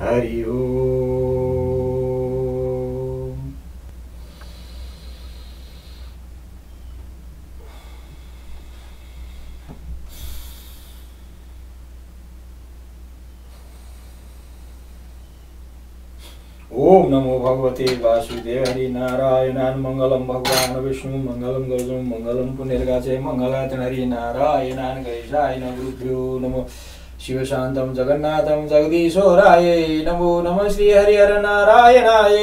हरि ओम। ओम नमो भगवते वासुदेव हरि नारायणान् मङ्गलं भगवान् विष्णु मङ्गलं गर्जुं मङ्गलं पुण्यर्गाचे मङ्गलाचन हरि गैषाय गुरुभ्यो नमो। शिवशान्तं जगन्नाथं जगदीशोराय नमो नमः श्रीहरिहर नारायणाय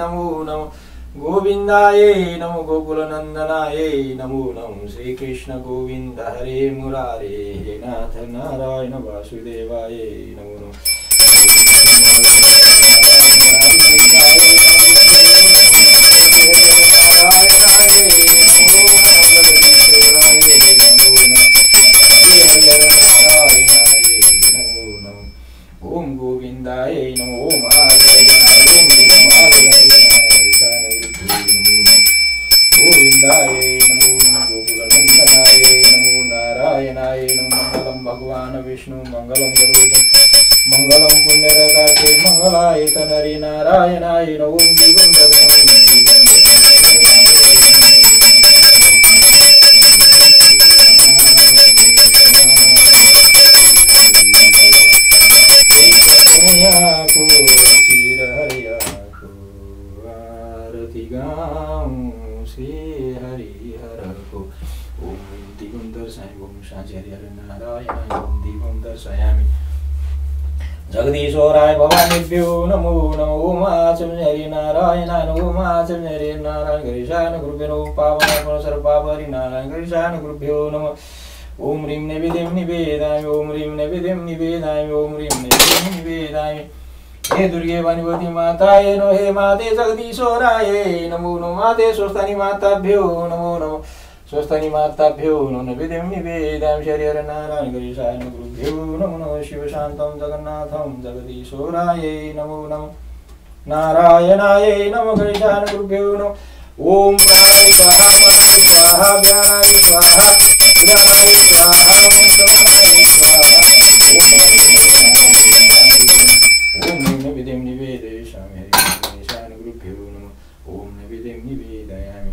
नमो नमः। गोविन्दाय नमो गोकुलनन्दनाय नमो नमः। श्रीकृष्ण गोविन्द हरे मुरारे, हे नाथ नारायण वासुदेवाय नमो नमः। गोविंदाय नमो ओम गोविंदाय नमो नमो गोकुलनंदनाय नमो नारायणाय नमो मंगलम भगवान विष्णु मंगलम गरुड़ मंगलम पुण्यरकाचे मंगलाय तनरी नारायणाय ओम जीवन भवानीभ्यो नमो नमो ओम आचम हरि नारायण ओम आचम हरि नारायण गरिशान गुरुभ्यो नमो पावन सर्व पाप हरि नारायण गरिशान गुरुभ्यो नमः ओम ह्रीं नैवेद्यं निवेदामि ओम ह्रीं नैवेद्यं निवेदामि ओम ह्रीं नैवेद्यं निवेदामि हे दुर्गे वनवती माताय नो हे माते जगदीश्वराय नमो नमो माते स्वस्थानि माताभ्यो नमो नमो स्वस्थानि माताभ्यो नो नैवेद्यं निवेदामि शरीर नारायण गिरीशाय गुरुभ्यो नमो नमः शिवशान्तं जगन्नाथं जगदीश्वराय नमो नमः। नारायणाय नमो गिरीशाय गुरुभ्यो नमः। ॐ प्राणाय स्वाहा मनाय स्वाहा व्यानाय स्वाहा उदानाय स्वाहा ॐ समानाय स्वाहा ॐ नमो ॐ नैवेद्यं निवेदयामि हरिशान गुरुभ्यो नमः ॐ नैवेद्यं निवेदयामि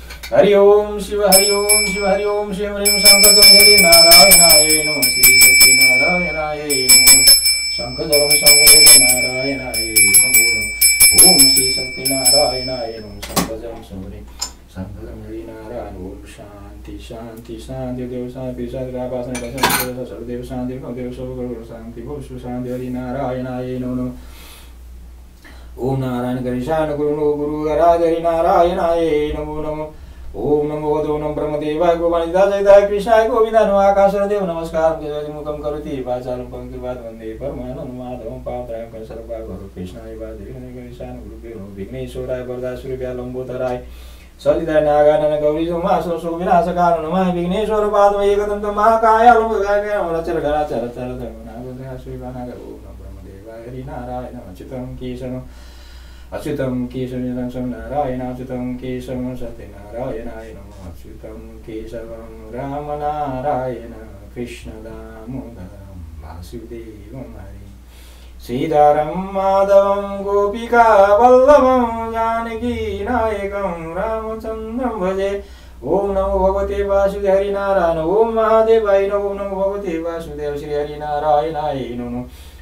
हरि ओम शिव, हरि ओम शिव, हरि ओम शिव, ह्रीं शङ्खजं हरि नारायणाय नमः। श्री सत्यनारायणाय नमः। शङ्खजलं शङ्खहरि नारायणाय नमो। ओम श्री सत्यनारायणाय नमः शङ्खजं शङ्खहरि शङ्खजं हरि नारायण ओम शान्ति शान्ति शान्ति देव शान्ति शान्ति सर्वदेव शान्ति देव, सर्व शान्ति शान्ति हरि नारायणाय नमो। नमः ओम नारायण गणेशान गुरु गुरु हरि नारायणाय नमो नमो। ओम नमो भगवतो नम ब्रह्मदेवाय गोपानिदाय कृष्णाय गोविन्दाय नमः आकाशदेव नमस्कार मुखं करोति। वाचालं पंक्तिवाद वन्दे परमानन्दं माधवं पात्रायं सर्वभागवतो कृष्णाय वादेवी गणेशान गुरुभ्यो नमः विघ्नेश्वराय वरदासुरभ्या लम्बोदराय सलिताय नागानन गौरी सोमासो सो विनाशकाल नमः विघ्नेश्वर पादम एकदन्त महाकाय लम्बोदराय रचर घरा चर नागोदया श्रीवानागर ओम ब्रह्मदेवाय हरि नारायण अच्युतं केशवम् अच्युतं केशवं नारायण अच्युतं केशवं सत्यनारायणाय नमः अच्युतं केशवं रामनारायण कृष्णदामोदरं वासुदेवं हरि। श्रीधरं माधवं गोपिका वल्लभं जानकीनायकं रामचन्द्रं भजे। ॐ नमो भगवते वासुदेव हरिनारायण ॐ महादेवाय नमो नमो भगवते वासुदेव श्री हरिनारायणाय नमो।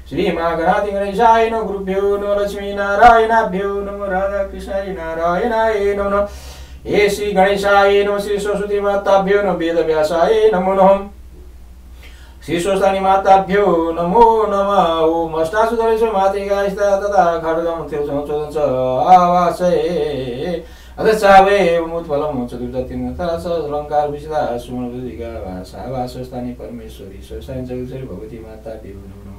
श्रीमागणाति गणेशाय नो गुरुभ्यो नो लक्ष्मीनारायणाभ्यो नमो राधाकृष्णाय नारायणाय नमो। हे श्री गणेशाय नमो श्री सरस्वती माताभ्यो नो वेदव्यासाय नमो नमः। श्री स्वस्तानि माताभ्यो नमो नमः। ओम अष्टासुधरेश्वर मातृकास्ता तथा खड्गं त्रिशं च आवासये अधचावे मुत्फलं चतुर्दतिं तथा अलङ्कार विशिता सुमनदुदिका भाषा वासस्थानी परमेश्वरी स्वस्तानि जगदीश्वरी भगवती नमो नमः।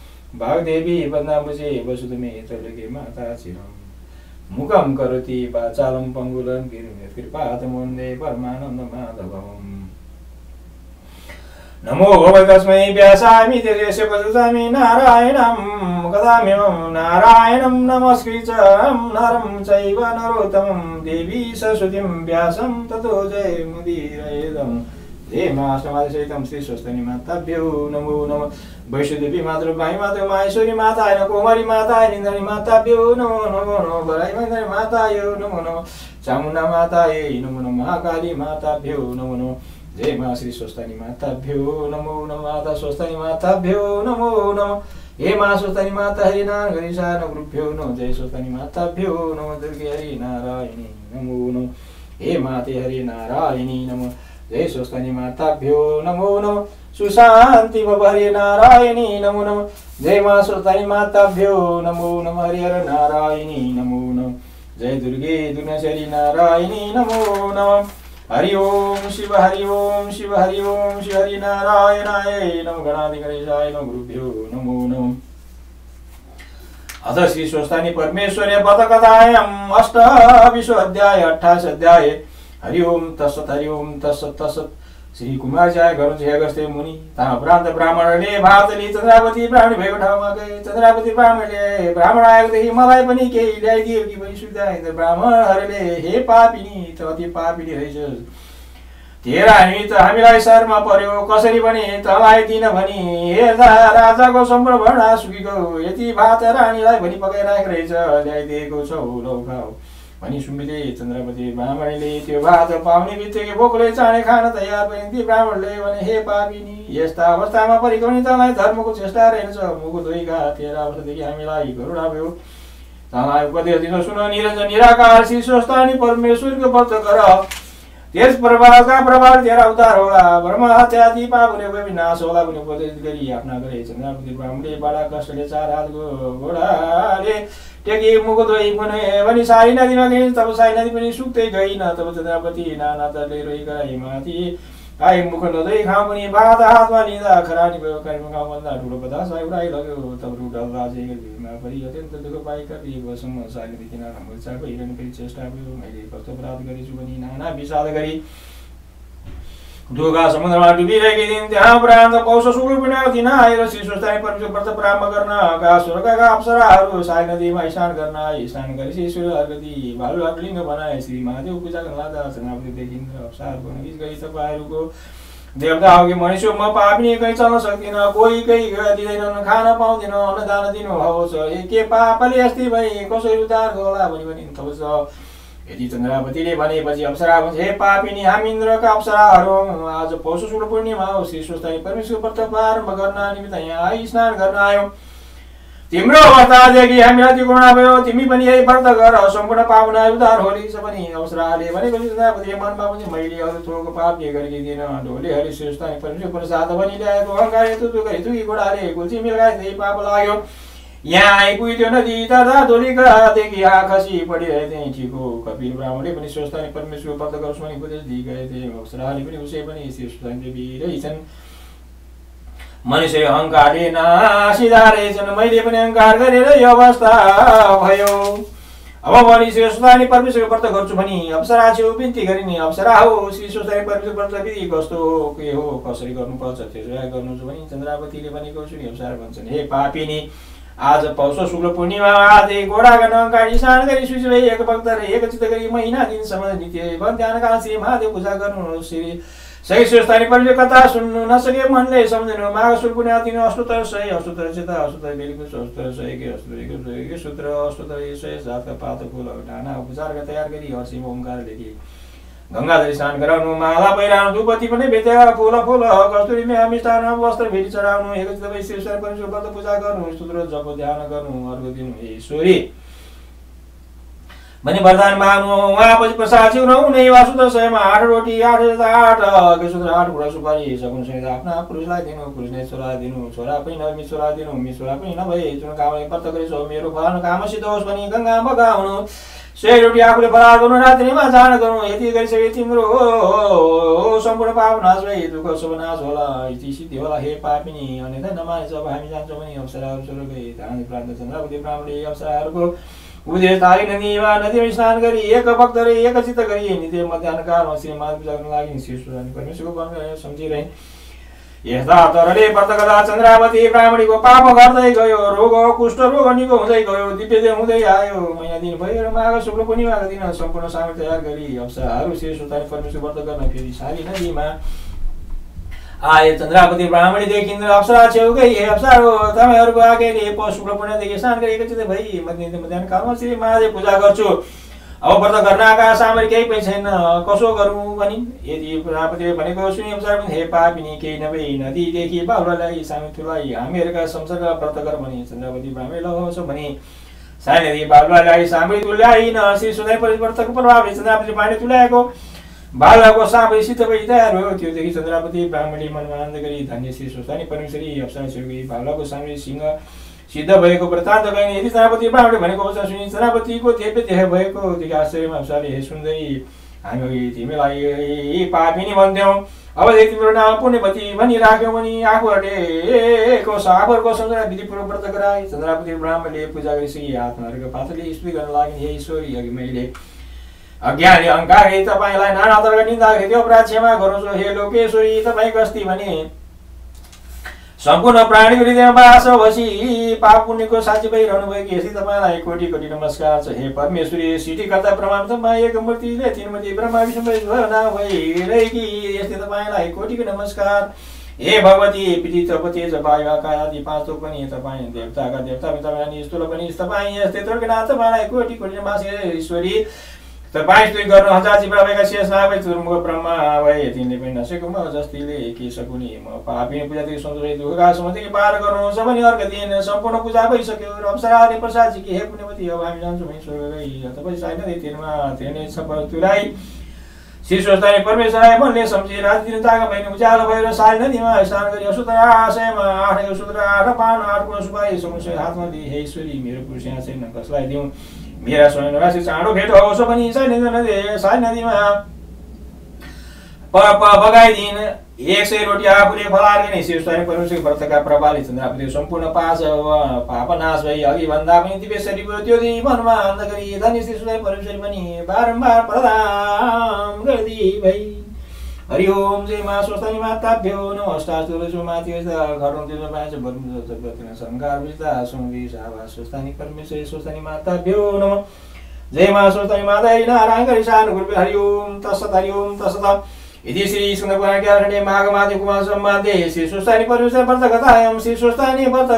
भागदेवी वन्दाम्बुजे वसुदमे तलके माता चिरम मुखम करोति वाचालं पङ्गुलं कृपातमुन्दे परमानन्द माधवम्। नमो भव व्यासामि तेजस्य पदुसामि नारायणं कदामिमं नारायणं नमस्कृतं नरं चैव नरोत्तमं देवी सरस्वतीं व्यासं ततो जय मुदीरयेदम् हे श्री स्वस्तनि माताभ्यो नमो नम। वैष्णदेवी मातृ भाइ मातृ माहेश्वरी माता होइन कुमारी माता निन्दनी माताभ्यो नमो नमो नमो बराई माता मातायो नमो नमो चामुण्डा माता नमो नमो महाकाली माताभ्यो नमो नमो जय मा श्री स्वस्तानी माताभ्यो नमो नम माता स्वस्तानी माताभ्यो नमो नम हे मा स्वस्तानी माता हरि नारायण गणेशा गुरुभ्यो नम जय स्वस्तानी माताभ्यो नम दुर्गे हरि नारायणी नमो नम हे माते हरि नारायणी नम जय स्वस्तानी माताभ्यो नमो नम। सुशान्ति हरि नारायणी नमो नम। जय मा स्वस्तानी माताभ्यो नमो नम। हरि हर नारायणी नमो नम। जय दुर्गे दुर्गेश्वरी नारायणी नमो नम। हरि ओम शिव, हरि ओम शिव, हरि ओम शिव, हरि नारायणाय नम। गणाधिगणेशाय नम। गुरुभ्यो नमो नम। अथ श्री स्वस्तानी परमेश्वरे पदकथायाम् अष्ट विश्व अध्याय अठाइस अध्याय। हरि ओम, तत्सत, हरि ओम श्री कुमारचार्य हे अगस्त्य मुनि ता प्रान्त ब्राह्मणले भातले चन्द्रावती ब्राह्मण भएको ठाउँमा गए चन्द्रावती ब्राह्मणले ब्राह्मण आएकोदेखि मलाई पनि केही ल्याइदियो कि पनि सुविधा ब्राह्मणहरूले हे पापिनी त अति पापिनी रहेछ तेरा हामी त हामीलाई शरमा पर्यो कसरी पनि तँलाई दिन भनी हेर्दा राजाको सम्भ्रमणा सुकीको यति भात रानीलाई भनी पकाइरहेको रहेछ ल्याइदिएको छौ लौ खाऊ। भनी सुम्बिले चन्द्रपति ब्राह्मणले त्यो भात पाउने बित्तिकै बोकले चाँडै खान तयार ती ब्राह्मणले भने हे पापिनी यस्ता अवस्थामा परिकौनी तँलाई धर्मको चेष्टा रहेछ मुखु धोइका तेह्र अवस्थादेखि हामीलाई गरुडा भयो तँलाई उपदेश दिन सुन निरञ्जन निराकार श्री स्वस्थानी परमेश्वरको व्रत गर त्यस प्रभावका प्रभाव तेह्र उद्धार होला ब्रह्म हत्यादि पाप हुने विनाश होला भने उपदेश गरी आफ्ना गरे चन्द्रपति ब्राह्मणले बडा कष्टले चार हातको घोडाले टेकी मुख धोइ पुनः भने साई नदीमा गए तब साई नदी पनि सुक्दै गइन तब चन्द्रपति नाना तले रोइ गराइ माथि। आइ मुख नधोइ खाउँ पनि बाधा हातमा लिँदा खरानी भयो कर्म गाउँभन्दा ठुलो पदा साई उडाइ लग्यो तब रुडल राजे भिडमा परि अत्यन्त दुःख पाइ कतिसम्म साई नदी किनारा मुर्चाको हिरण फेरि चेष्टा भयो। मैले कस्तो अपराध गरेछु भने नाना विषाद गरी। दुर्गा समुद्रमा डुबिरहेकी दिन त्यहाँ उपरान्त कौश सुरु दिन आएर श्री सुस्तानी परमेश्वर व्रत गर्न स्वर्गका अप्सराहरू साई नदीमा स्नान गर्न स्नान गरी श्री सूर्यदी भालु लिङ्ग बनाए श्री महादेव पूजा गर्न लाग्दा अप्सराहरूको गरी तपाईँहरूको देवता हो कि मनुष्य म पापिनी कहीँ चल्न सक्दिनँ कोही कहीँ दिँदैनन् खान पाउँदिन अन्नदान दिनु होस् के पापले अस्ति भई कसरी उद्धार होला भनी भनी थप्छ यदि चन्द्रावतीले भनेपछि अप्सरा हे पापिनी हामी इन्द्रका अप्सराहरू आज पौष शुक्ल पूर्णिमा हो श्री सुस्तानी परमेश्वर व्रत प्रारम्भ गर्न निमित्त यहाँ आई स्नान गर्न आयो। तिम्रो अवस्थादेखि हामीलाई त्यो गुणा भयो। तिमी पनि यही व्रत गर। सम्पूर्ण पावना उद्धार होली। पनि अवसराले भनेपछि चन्द्रावतीले मनमा पनि मैले अरू थोरको पाप के गरेकी दिएन ढोले हरि सुस्तानी परमेश्वर प्रसाद पनि ल्याएको अहङ्कार हेतु गरी तुकी गोडाले कुल्ची मिलाए पाप लाग्यो। यहाँ आइपुग्यो नदी तथा धुलीकादेखि आखसी पढिरहेको थिएँ हो कपिल ब्राह्मणले पनि स्वस्थानी परमेश्वर व्रत गर्छु भने उपदेश दिइगए थिए अप्सराले पनि उसै पनि श्री देवी रहेछन्। मनुष्य अहङ्कारले नासिँदा रहेछन् मैले पनि अहङ्कार गरेर यो अवस्था भयो। अब म श्री सुधानी परमेश्वर व्रत गर्छु भने अप्सरा छु बिन्ती गरिने अप्सरा हो। श्री सुधानी परमेश्वर व्रत विधि कस्तो के हो? कसरी गर्नुपर्छ? त्यसो गर्नु भने चन्द्रावतीले भनेको छु नि अप्सरा भन्छन् हे पापिनी आज पौष शुक्ल पूर्णिमा आदि घोडा गाडी स्नान गरी भई एक भक्त र एक चित्त गरी महिना दिनसम्म नित्य ध्यानका श्री महादेव पूजा गर्नु श्री। सही सुस्तानी परिचय कथा सुन्नु नसके मनले सम्झनु माघ सुर्पुने दिनु अष्टोत्तर सय अष्टोत्तर चित अष्टोत्तर बेलुको अष्टोत्तर सय के अष्टोत्तर के सूत्र अष्टोत्तर सय सातका पात फुल ढाना उपचारका तयार गरी हर्षिम ओमकार लेखी गङ्गाधरी स्नान गराउनु माला पहिराउनु धुपति पनि बेच्या फुल फुल कस्तुरी मेहा मिष्टान वस्त्र भेटी चढाउनु एक तपाईँ शिवश्वर परमेश्वर व्रत पूजा गर्नु स्तोत्र जप ध्यान गर्नु अर्को दिन ईश्वरी। भने वरदान माग्नु उहाँपछि प्रसाद चिउनु नै वासुद सयमा आठ रोटी आठ आठ सूत्र आठ कुरा सुपारी सकुन सहित आफ्ना पुरुषलाई दिनु पुरुषले छोरा दिनु छोरा पनि नभए छोरा दिनु मिसोरा पनि नभए जुन कामले व्रत गरेछौ मेरो फलानु काम सिद्ध होस् भने गङ्गा बगाउनु। सय रोटी आफूले फलार गर्नु रात्रिमा जान गर्नु यति गरिसके तिम्रो हो सम्पूर्ण पाप नाश भए दुःख शुभ नाश होला यति सिद्धि होला हे पापिनी अन्यथा नमानेछ अब हामी जान्छौँ भने अप्सराहरू स्वर्ग धानी प्रान्त चन्द्रपति ब्राह्मणले अप्सराहरूको उदेश तारी नदीमा नदीमा स्नान गरी एक भक्त रे एक चित्त गरी नित्य मध्याह कालमा श्रीमान पूजा गर्न लागि शिव परमेश्वरको सम्झिरहे यस्ता तरले व्रत गर्दा चन्द्रावती ब्राह्मणीको पाप गर्दै गयो रोग कुष्ठ रोग निको हुँदै गयो दिव्य हुँदै आयो। महिना दिन भयो र माघ शुक्ल पूर्णिमाको दिन सम्पूर्ण सामग्री तयार गरी अवसरहरू शेष परमेश्वर व्रत गर्न फेरि सारी नदीमा। आए चन्द्रावती ब्राह्मणी देखिन् अप्सरा छेउकै हे हो तपाईँहरूको आगेले शुक्ल पुण्यदेखि स्नान गरेको चित्त भई मध्याह कालमा श्री महादेव पूजा गर्छु। अब व्रत गर्नका सामग्री केही पनि छैन। कसो गरौँ भनी? यदि प्रजापतिले भनेको सुनि अनुसार पनि हे पापिनी केही नभई नदीदेखि बाहुलालाई सामितुलाई हामीहरूका संसर्ग व्रत गर भने चन्द्रवती ब्राह्मणी लगाउँछ भने साई नदी बाहुलालाई सामग्री तुल्याइन श्री सुधाई परिवर्तनको प्रभावले चन्द्रवती पानी तुल्याएको। बालको साबै सित तयार भयो। त्योदेखि चन्द्रपति ब्राह्मणी मनमा आनन्द गरी धन्य श्री स्वस्तानी परमेश्वरी अप्सरा छेउकी बालको सामने सिंह सिद्ध भएको वृत्तान्त गइने यदि चन्द्रपति ब्राह्मणी भनेको वचन सुनि चन्द्रपतिको थेपे देह भएको त्यो आश्चर्यमा अप्सराले हे सुन्दै हामी तिमीलाई पापिनी भन्थ्यौँ अबदेखि तिम्रो नाम पुण्यपति भनिराख्यौँ भने आफूहरूले आफूहरूको सम्झना विधिपूर्वक व्रत गराए। चन्द्रपति ब्राह्मणले पूजा गरिसके आत्माहरूको पात्रले स्त्री गर्न लागि हे ईश्वरी अघि मैले अज्ञानी अङ्कारी तपाईँलाई नाना तर्क निन्दा त्यो अपराध क्षमा गरोस्। हे लोकेश्वरी तपाईँ कस्ती भने सम्पूर्ण प्राणी हृदयमा बास बसी पाप पुण्यको साँची भइरहनु भयो कि यसरी तपाईँलाई कोटी कोटी नमस्कार छ। हे परमेश्वरी सिटी कर्ता प्रमाण तपाईँ एक मूर्तिले तिन मूर्ति ब्रह्मा विष्णु नाम भइरहेकी यस्तै तपाईँलाई कोटीको नमस्कार। हे भगवती पृथ्वी वायु आकाश आदि पाँच पनि तपाईँ देवताका देवता तपाईँ स्थूल पनि तपाईँ यस्तै तर्कनाथ तपाईँलाई कोटी कोटी नमस्कार। ईश्वरी तपाईँ गर्नु हजार जिब्राभएका शेष नाभे चुर्मुख ब्रह्मा भए तिनले पनि नसेको म जस्तीले के सकुनी म पापी पूजादेखि सन्तोष दुःखका समतिकै पार गर्नुहुन्छ भने अर्को दिन सम्पूर्ण पूजा भइसक्यो र अप्सराले प्रसादजी कि हे पुण्यवती अब हामी जान्छौँ भने स्वर्ग तपाईँ छैन तिनमा तिर्ने तुराई श्री परमेश्वरलाई मनले सम्झे राति दिन तागा भइने उज्यालो भएर सारी नदीमा स्नान गरी असुत्र आशयमा आठ सूत्र आठ पान आठ गुण सुपारी समुद्र हातमा दिए हे ईश्वरी मेरो पुरुष यहाँ छैन कसलाई दिउँ मेरा स्वयं राशि चाँडो भेट होस् पनि साई नदी साई नदीमा बगाइदिन एक सय रोटी आफूले फलार्ने शिवस्वामी परमेश्वर व्रतका प्रभावले चन्द्रापति सम्पूर्ण पास पाप नाश भई अघि भन्दा पनि दिवेश्वरी त्यो मनमा अन्ध गरी धनी शिवस्वामी परमेश्वरी पनि बारम्बार प्रदान गरिदिई भई हरि ओम जय मा स्वस्थानी माताभ्यो नमस्तास्तु माथि घरौँ त्यसमा पाएछ भरुम शङ्कार विस्ता सुङ्गी साभा स्वस्थानी परमेश्वरी स्वस्थानी माताभ्यो नम। जय मा स्वस्थानी माता नारायण गरी सानु गुरु हरि ओम तसत हरि ओम तसत इति श्री स्कन्दपुराणे माघमादि कुमार सम्मादे श्री स्वस्थानी परमेश्वर व्रत कथायं श्री स्वस्थानी व्रत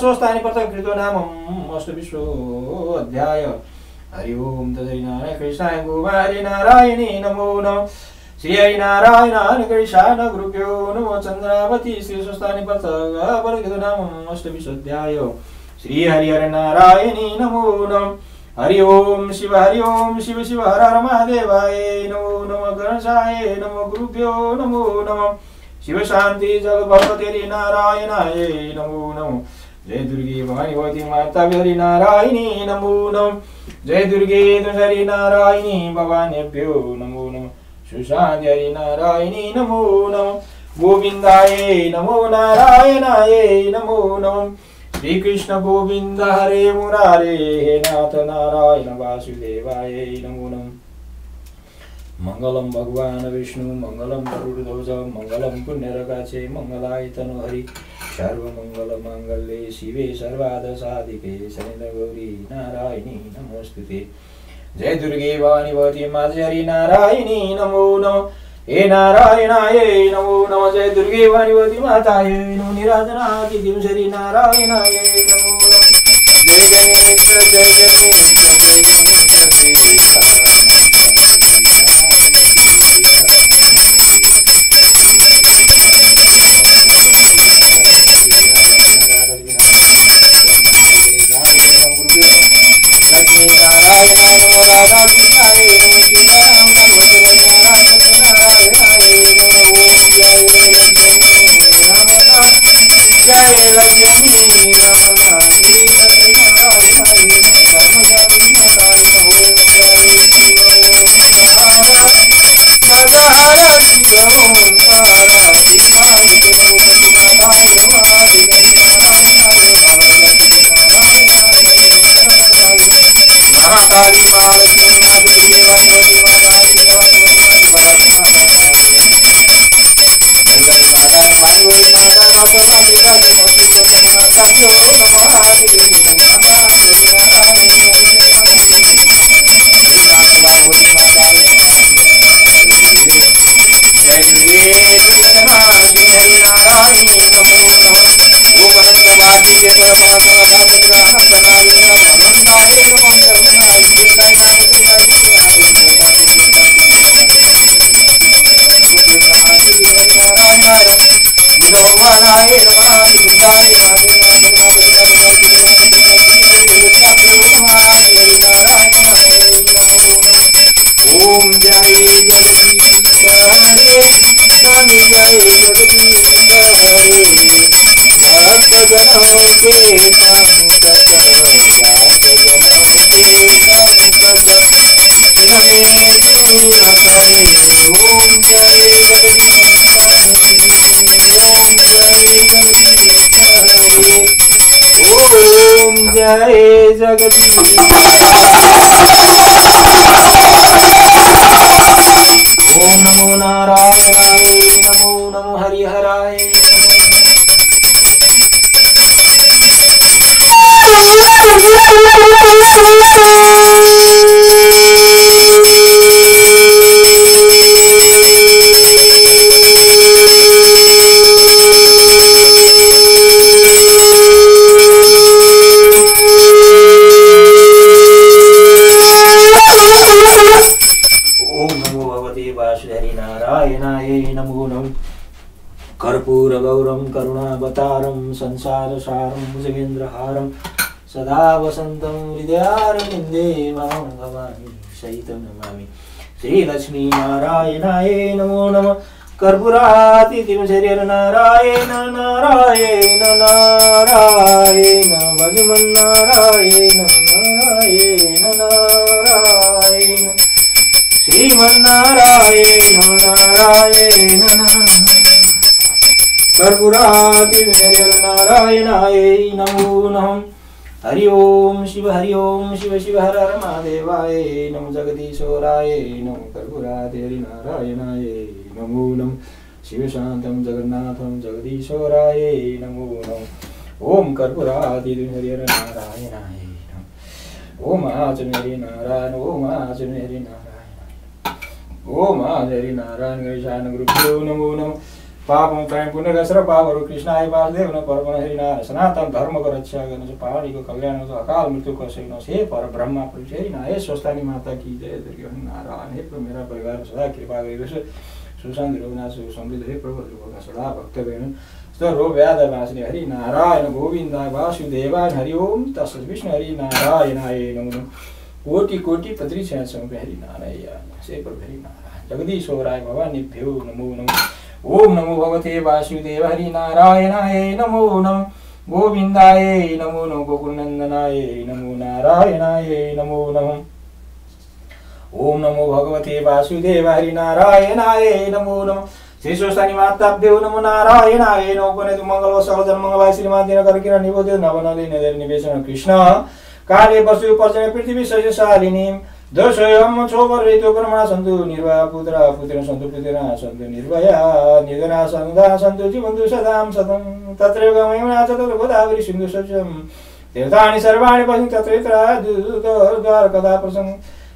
स्वस्थानी व्रत कृतो नामम् अष्ट विश्व अध्याय। हरि ओम तदरि नारायण कृष्णाय कुमारी नारायणी नमो नमः। श्री हरिनारायण कृष्ण गुरुभ्यो नमो चन्द्रावती श्री स्वस्थानी व्रत नाम अष्टविशोध्याय श्री हरिहर नारायणी नमो नम हरि ओम शिव हरि ओम शिव शिव हर हर महादेवाय नमो नम नमो गुरुभ्यो नमो नम शिव शान्ति जग भगवती नारायणाय नमो नम जय दुर्गे भवानी भगवती माता हरि नारायणी नमो नम जय दुर्गे हरि नारायणी भवानेभ्यो नमो हरि नारायणी नमो नम। गोविन्दाय नमो नारायणाय नमो नम। श्रीकृष्ण गोविन्द हरे मुरारे हे नाथ नारायण वासुदेवाय नमो नम। मङ्गलं भगवान् विष्णु मङ्गलं गरुडध्वज मङ्गलं पुण्यरकाचे मङ्गलाय तनुहरि सर्वमङ्गलमाङ्गल्ये शिवे सर्वादसाधिके शनिगौरी नारायणी नमोस्तुते। जय दुर्गे भवानी भवती माधि हरि नारायणी नमो नम। हे नारायणाय नमो नम। जय दुर्गे भवानी माताय। नमो निराजनाति दिवसरी नारायणाय नमो नम। जय गणेश जय गणेश। नमः ओम दुर्गे दुर्गमा श्री हरि नारायण नमो नमः ओम अनंत वादी परमात्मा भगवंताय नमः कर्मणाय श्रीताय भगवानाय नमः बुद्धाय ओम जय जगदीश हरे स्वामी जय जगदीश हरे भक्त जनों के संकट भक्त जनों के संकट इनमें दूर करे ओम जय हरे ओम जय हरे ओम जय जगदीश। कर्पूरगौरं करुणावतारं संसारसारं भुजगेन्द्रहारं सदा वसन्तं हृदयारविन्दे मां भवामि सहितं नमामि। श्रीलक्ष्मीनारायणाय नमो नमः। कर्पूरातिथिं शरीरनारायण नारायण नारायण भजमन्नारायण नारायण नारायण। श्रीमन्नारायण। कर्पुरादिनारायणाय नमो नमः हरि ओम शिव हरि ओम शिव शिव हर हर महादेवाय नमो जगदीश्वराय नमो कर्पुरादि हरिनारायणाय नमो नमः शिवशान्तं जगन्नाथं जगदीश्वराय नमो नमः ओम कर्पुरादि हरिनारायणाय नमः ओम आचमेरि नारायण ओम आचमेरि नारायण ओम हरि नारायण गणेशान गुरुभ्यो नमो नमः पापम त्रयम पुण्यगस्र पापहरू कृष्णाय वासुदेव न परमण हरिनारायण सनातन धर्मको रक्षा गर्न चाहिँ पहाडीको कल्याण अकाल मृत्यु कसै नहोस् हे पर ब्रह्मा पुरुष हे ना हे स्वस्थानी माता की जय नारायण हे प्रभु मेरा परिवार सदा कृपा गरिनुहोस् सुशान्त रघुनाथ समृद्ध हे प्रभु भगवान सदा भक्त बेन रो व्याध वासने हरि नारायण गोविन्दाय वासुदेवाय हरि ओम तस् विष्णु हरि नारायणाय नमो। नमः कोटि कोटि पत्री छ्यासम हरि नारायण से प्रभु हरि नारायण। जगदीश्वराय भवानीभ्यो नमो नमः। ओम नमो भगवते वासुदेव हरि नारायणाय नमो नमः। गोविन्दाय नमो नमो गोकुलनन्दनाय नमो नारायणाय नमो नमः। ओम नमो भगवते वासुदेव हरि नारायणाय नमो नमः। श्री स्वस्तानी माताभ्यो नमो नारायणाय पुण्य मङ्गल सकल जन्मङ्गलाय श्रीमान दिनकर किरण निबोधि नवनदि नदर निवेशन कृष्ण। कार्य वस्तु पर्जन पृथ्वी शालिनी दशयम ब्रह्मणा सन्तु निर्भया पुत्र पुत्र सन्तु पुत्र सन्तु निर्भया निधना सन्धा सन्तु जीवन्तु सदां सदं तत्र गमयमुना च तत्र गोदावरी सिन्धु सत्यं तीर्थानि सर्वाणि पश्यन् तत्रैत्र द्वार कदा प्रसङ्ग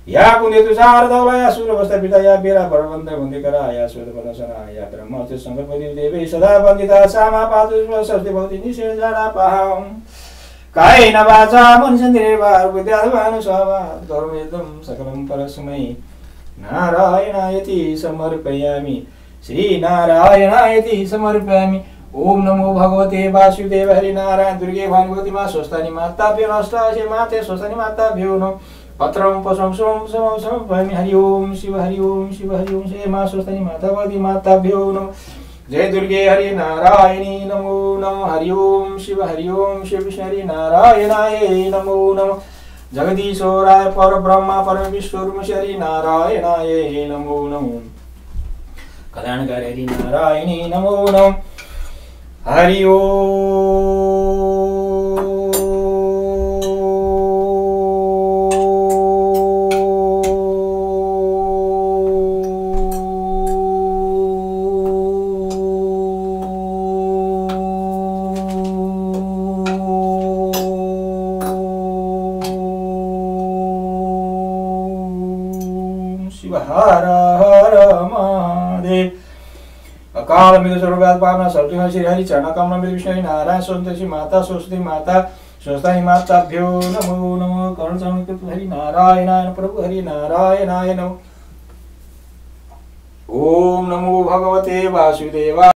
या कुन्देतु शारदौला या सूर्यवस्था पिता या बेला भरवन्द वन्दिकरा या श्वेतपदसना या ब्रह्मस्य शङ्करपति देवे सदा वन्दिता सामा पातु सरस्वती भवति जाडा पाहम्। कायेन वाचा मनसन्धिरेवार विद्याधमानुस्वाभाव धर्मेदं सकलं परस्मै। नारायणायति समर्पयामि। श्रीनारायणायति समर्पयामि। ओम नमो भगवते वासुदेव हरि नारायण। दुर्गे भानुभवती मा स्वस्थानी माताभ्यो नष्टाशे माते स्वस्थानी माताभ्यो नो पत्रं पशुं सोम समं समर्पयामि हरि ओम शिव हरि ओम शिव हरि ओम श्री मा स्वस्ति मातावती माताभ्यो नमः। जय दुर्गे हरि नारायणी नमो नम। हरि ओम शिव, हरि ओम शिव हरि नारायणाय नमो नम। जगदीशोराय पर ब्रह्मा परम विश्वरूप हरि नारायणाय नमो नमो। कल्याणकारी हरि नारायणी नमो नम। हरि ओम। मृग पावना सरस्वती श्री हरि चरण कमल मृग विष्णु नारायण स्वतंत्र माता, सरस्वती माता स्वस्ताई माताभ्यो नमो नमो कर्ण चरण हरि, नारायणाय प्रभु हरि, नारायणाय नमो। ओम नमो भगवते वासुदेवा